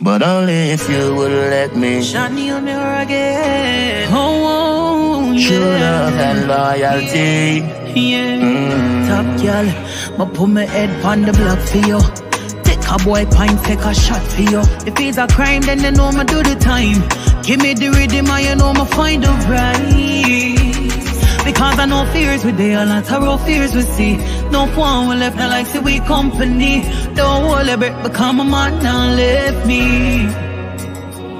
But only if you would let me. Shiny on the again. Oh, oh yeah. True love and loyalty. Yeah. Mm. Top girl, ma put my head on the block for you. Take a boy pint, take a shot for you. If it's a crime, then they know ma do the time. Give me the rhythm, and you know ma find the right. Because I know fears we there, a lot of rough fears we see. No one will left, not like say we company. Don't a breath, become a man now left me.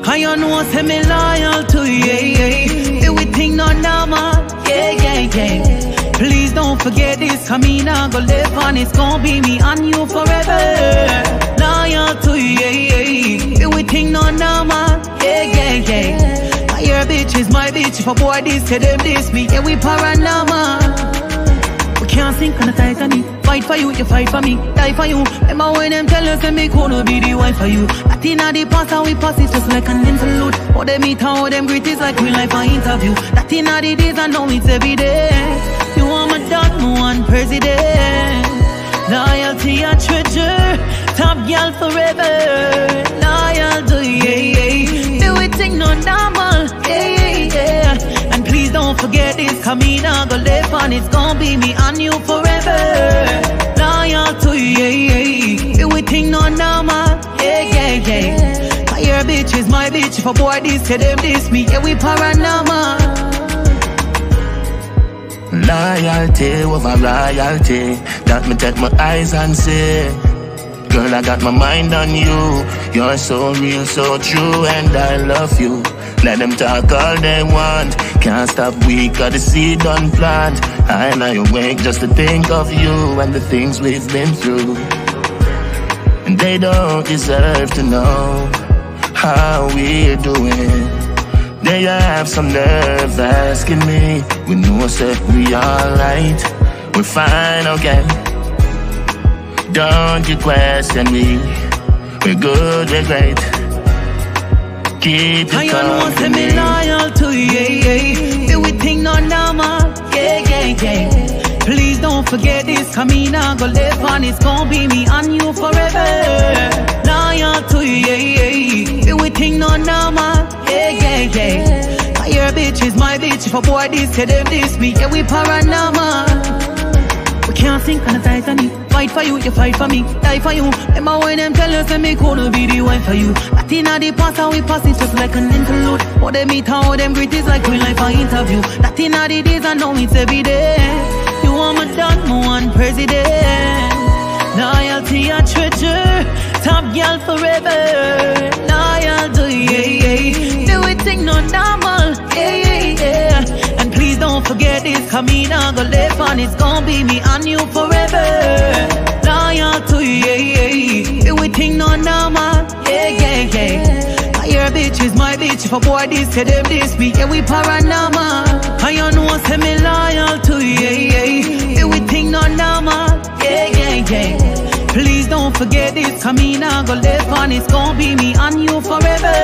Cause you know say me loyal to you, yeah, yeah. Do we think not normal, yeah, yeah, yeah. Please don't forget this, come in and go live on, it's gonna be me and you forever. Loyal to you, yeah, yeah. Bitch if a boy this, say them this, me, yeah, we paranormal. We can't sink on the Titanic. Fight for you, you fight for me, die for you. Remember when them tell us that me gonna be the wife for you. That inna the past, how we pass it just like an interlude. How them meet, how them greet is like real life an interview. That inna the days, I know it's every day. You are my dog, my one president. Loyalty a treasure, top girl forever. In and go live on, it's gonna be me and you forever. Loyal to you, yeah, yeah. Do it thing no normal, yeah, yeah, yeah. Cause your bitch is my bitch, if a boy this, say them this, me, yeah, we paranormal. Loyalty over royalty. That me take my eyes and see. Girl, I got my mind on you. You're so real, so true, and I love you. Let them talk all they want. Can't stop weak, got the seed done. I lie awake just to think of you and the things we've been through. And they don't deserve to know how we're doing. They have some nerve asking me. We know that we are alright. We're fine, okay. Don't you question me. We're good, we're great. Keep I it know say me loyal to you, yeah, yeah. Do we think no normal, yeah, yeah, yeah. Please don't forget this, come in and go live on, it's gonna be me and you forever. Loyal to you, yeah, yeah. Do we think no normal, yeah, yeah, yeah. Cause your bitch is my bitch, if a boy this, say them this, me, yeah, we paranormal. Can't sink on the Titanic. Fight for you, you fight for me, die for you. Remember when them tell us that me gonna be the wife for you. I That inna the past, how we pass it just like an interlude. How them meet, how them greet is like real life an interview. That inna the days, I know it's every day. You are my dog, my one president. Loyalty a treasure, top girl forever. Loyalty, yeah, yeah. Do it thing no normal, don't forget this, come in and go live on, it's gonna be me and you forever. Loyal to you, yeah, yeah. Do it thing no normal, yeah, yeah, yeah. Cause your bitch is my bitch, if a boy this, say them this, me, yeah, we paranormal. I know say me loyal to you, yeah, yeah. Do it thing no normal, yeah, yeah, yeah. Forget this, come in and go live on, it's gonna be me and you forever.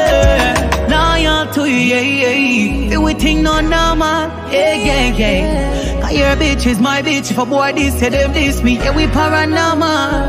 Loyal to you, yeah, yeah. Do we think no normal, yeah, yeah, yeah. Cause your bitch is my bitch, if a boy this, say them this, me, yeah, we paranormal.